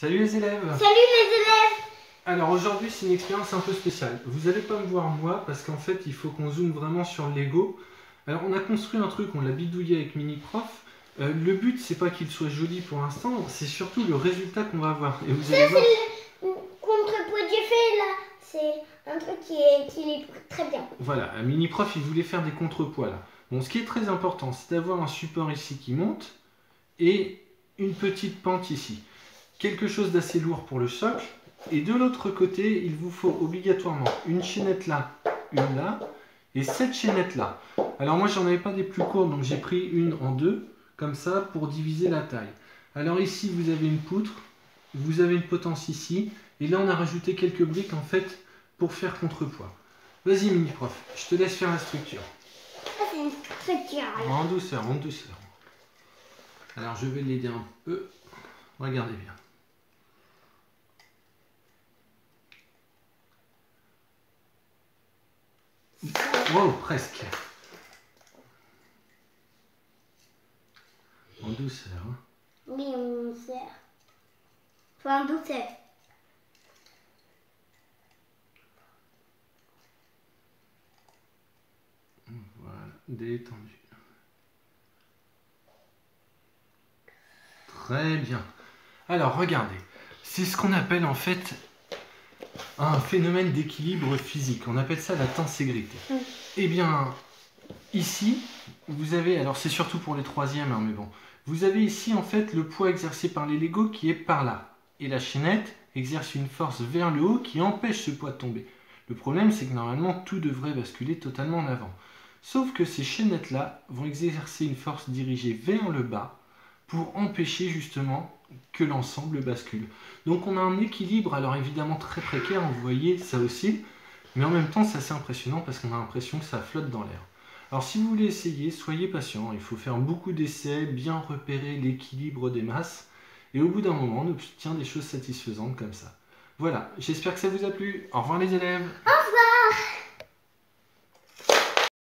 Salut les élèves Salut les élèves Alors aujourd'hui c'est une expérience un peu spéciale. Vous n'allez pas me voir moi parce qu'en fait il faut qu'on zoome vraiment sur le Lego. Alors on a construit un truc, on l'a bidouillé avec Mini Prof. Euh, le but c'est pas qu'il soit joli pour l'instant, c'est surtout le résultat qu'on va avoir. Et vous allez voir... Contre-poids que j'ai fait là, c'est un truc qui est, qui est très bien. Voilà, Mini Prof il voulait faire des contrepoids là. Bon, ce qui est très important, c'est d'avoir un support ici qui monte et une petite pente ici quelque chose d'assez lourd pour le socle. Et de l'autre côté, il vous faut obligatoirement une chaînette là, une là, et cette chaînette là. Alors moi, j'en avais pas des plus courtes, donc j'ai pris une en deux, comme ça, pour diviser la taille. Alors ici, vous avez une poutre, vous avez une potence ici, et là, on a rajouté quelques briques, en fait, pour faire contrepoids. Vas-y, mini-prof, je te laisse faire la structure. C'est une structure. En douceur, en douceur. Alors, je vais l'aider un peu. Regardez bien. Wow, presque. En douceur. Hein. Oui, en douceur. Enfin, en douceur. Voilà, détendu. Très bien. Alors, regardez. C'est ce qu'on appelle en fait un phénomène d'équilibre physique. On appelle ça la tenségrité. Eh bien, ici, vous avez, alors c'est surtout pour les troisièmes, hein, mais bon, vous avez ici en fait le poids exercé par les Legos qui est par là. Et la chaînette exerce une force vers le haut qui empêche ce poids de tomber. Le problème, c'est que normalement, tout devrait basculer totalement en avant. Sauf que ces chaînettes-là vont exercer une force dirigée vers le bas pour empêcher justement que l'ensemble bascule. Donc on a un équilibre, alors évidemment très précaire, vous voyez, ça oscille, mais en même temps c'est assez impressionnant parce qu'on a l'impression que ça flotte dans l'air. Alors si vous voulez essayer, soyez patient, il faut faire beaucoup d'essais, bien repérer l'équilibre des masses, et au bout d'un moment on obtient des choses satisfaisantes comme ça. Voilà, j'espère que ça vous a plu. Au revoir les élèves Au revoir